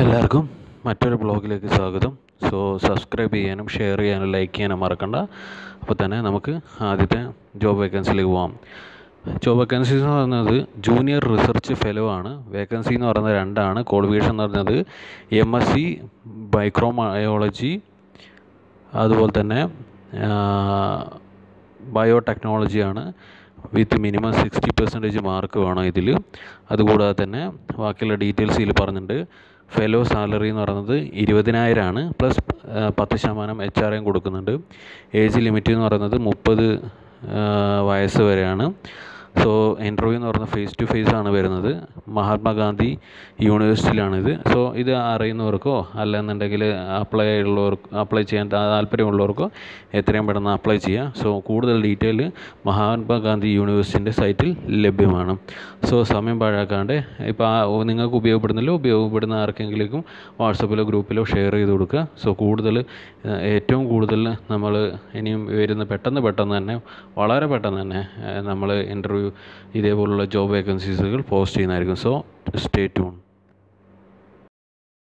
എല്ലാവർക്കും മറ്റൊരു ബ്ലോഗിലേക്ക് സ്വാഗതം. സോ സബ്സ്ക്രൈബ് ചെയ്യാനും ഷെയർ ചെയ്യാനും ലൈക്ക് ചെയ്യാനും മറക്കണ്ട. അപ്പോൾ തന്നെ നമുക്ക് ആദ്യത്തെ ജോബ് വേക്കൻസിയിലേക്ക് പോകാം ജോബ് വേക്കൻസീസ് എന്ന് പറയുന്നത് ജൂനിയർ റിസർച്ച് ഫെലോ ആണ്. വേക്കൻസി എന്ന് പറയുന്നത് രണ്ടാണ്. ക്വാളിഫിക്കേഷൻ എന്ന് പറയുന്നത് എം എസ് സി ബൈക്രോമയോളജി അതുപോലെ തന്നെ ബയോടെക്നോളജിയാണ് with minimum sixty percentage mark വേണം ഇതിൽ അതുകൂടാതെ തന്നെ ബാക്കിയുള്ള ഡീറ്റെയിൽസ് ഇതിൽ പറഞ്ഞിട്ടുണ്ട്. ഫെലോ സാലറി എന്ന് പറയുന്നത് ഇരുപതിനായിരമാണ് പ്ലസ് പത്ത് ശതമാനം എച്ച് ആർ എം കൊടുക്കുന്നുണ്ട്. ഏജ് ലിമിറ്റ് എന്ന് പറയുന്നത് മുപ്പത് വയസ്സ് വരെയാണ്. സോ ഇന്റർവ്യൂ എന്ന് പറഞ്ഞാൽ ഫേസ് ടു ഫേസ് ആണ് വരുന്നത്. മഹാത്മാഗാന്ധി യൂണിവേഴ്സിറ്റിയിലാണിത്. സോ ഇത് അറിയുന്നവർക്കോ അല്ലെന്നുണ്ടെങ്കിൽ അപ്ലൈ ഉള്ളവർക്ക് അപ്ലൈ ചെയ്യാൻ താല്പര്യമുള്ളവർക്കോ എത്രയും പെട്ടെന്ന് അപ്ലൈ ചെയ്യാം. സോ കൂടുതൽ ഡീറ്റെയിൽ മഹാത്മാഗാന്ധി യൂണിവേഴ്സിറ്റിന്റെ സൈറ്റിൽ ലഭ്യമാണ്. സോ സമയം പാഴാക്കാണ്ട് ഇപ്പോൾ നിങ്ങൾക്ക് ഉപയോഗപ്പെടുന്നില്ല. ഉപയോഗപ്പെടുന്ന ആർക്കെങ്കിലും വാട്സപ്പിലോ ഗ്രൂപ്പിലോ ഷെയർ ചെയ്ത് കൊടുക്കുക. സോ കൂടുതൽ ഏറ്റവും കൂടുതൽ നമ്മൾ ഇനിയും വരുന്ന പെട്ടെന്ന് പെട്ടെന്ന് തന്നെ വളരെ പെട്ടെന്ന് തന്നെ നമ്മൾ ഇന്റർവ്യൂ ഇതേപോലുള്ള ജോബ് വേക്കൻസീസുകൾ പോസ്റ്റ് ചെയ്യുന്നതായിരിക്കും. So stay tune